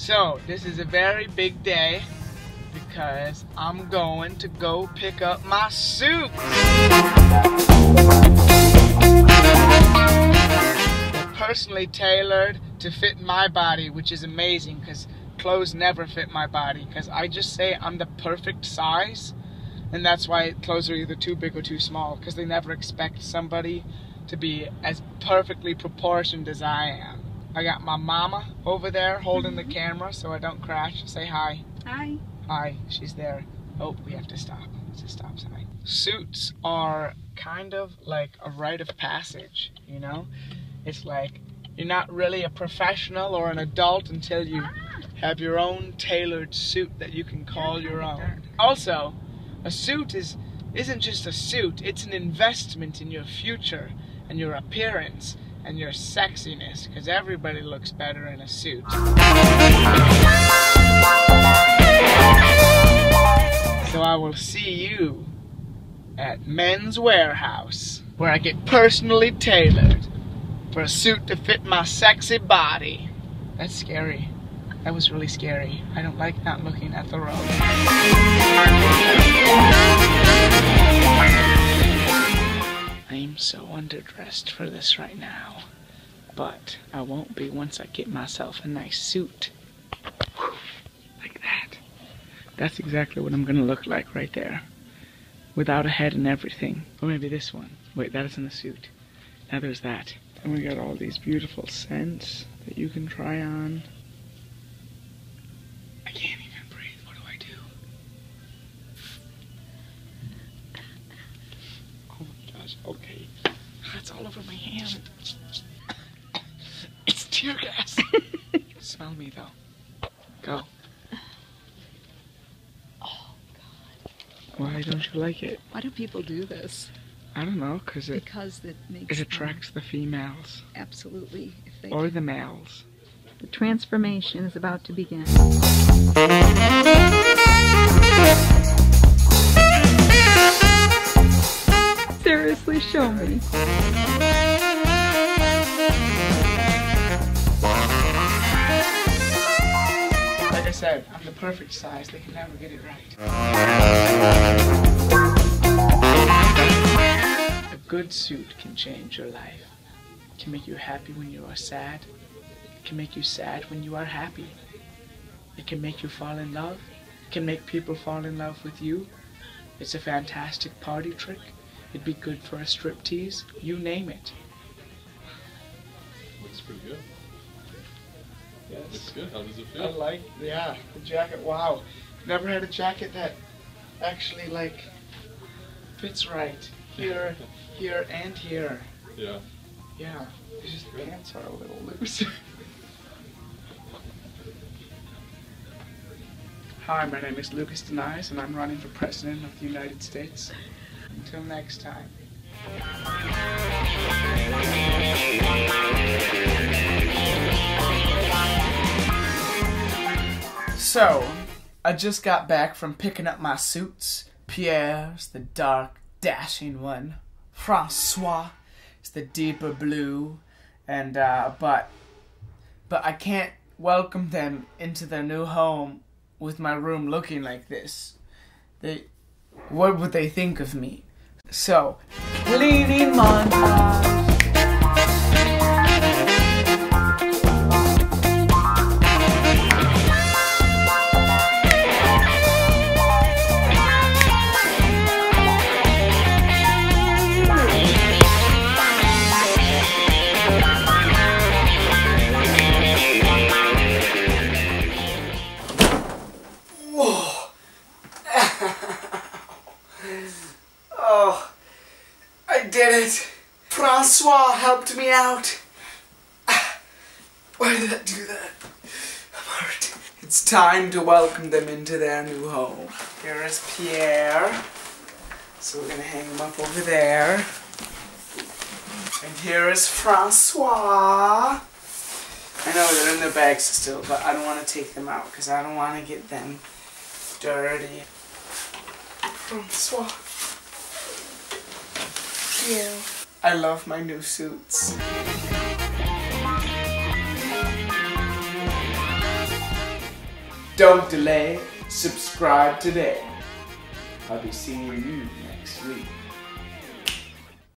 So, this is a very big day because I'm going to go pick up my suit. Personally tailored to fit my body, which is amazing because clothes never fit my body because I just say I'm the perfect size and that's why clothes are either too big or too small because they never expect somebody to be as perfectly proportioned as I am. I got my mama over there holding the camera so I don't crash. Say hi. Hi. Hi, she's there. Oh, we have to stop. It's a stop sign. Suits are kind of like a rite of passage, you know? It's like you're not really a professional or an adult until you have your own tailored suit that you can call your own. Also, a suit is isn't just a suit, it's an investment in your future and your appearance and your sexiness because everybody looks better in a suit. So I will see you at Men's Wearhouse where I get personally tailored for a suit to fit my sexy body. That's scary. That was really scary. I don't like not looking at the road. So underdressed for this right now, but I won't be once I get myself a nice suit. Like that. That's exactly what I'm gonna look like right there. Without a head and everything. Or maybe this one. Wait, that isn't a suit. Now there's that. And we got all these beautiful scents that you can try on. Tear gas. Smell me though. Go. Oh God. Why don't you like it? Why do people do this? I don't know, because it, Because it makes it them- attracts the females. absolutely. If they Or the males. the transformation is about to begin. Seriously, show me. I'm the perfect size. They can never get it right. A good suit can change your life. It can make you happy when you are sad. It can make you sad when you are happy. It can make you fall in love. It can make people fall in love with you. It's a fantastic party trick. It'd be good for a striptease. You name it. Looks pretty good. Yes. good. How does it feel? I like, yeah, the jacket. Wow, never had a jacket that actually like fits right here, here, and here. Yeah. Yeah, it's just the pants are a little loose. Hi, my name is Lucas DeNies, and I'm running for president of the United States. Until next time. So, I just got back from picking up my suits. Pierre's the dark, dashing one. Francois is the deeper blue. And, uh, but, but I can't welcome them into their new home with my room looking like this. They, what would they think of me? So, cleaning montage. Oh, I did it. Francois helped me out. Ah, Why did I do that? I'm hurt. It's time to welcome them into their new home. Here is Pierre. So we're gonna hang him up over there. And here is Francois. I know they're in their bags still, but I don't want to take them out because I don't want to get them dirty. Francois. Yeah. I love my new suits. Don't delay. Subscribe today. I'll be seeing you next week.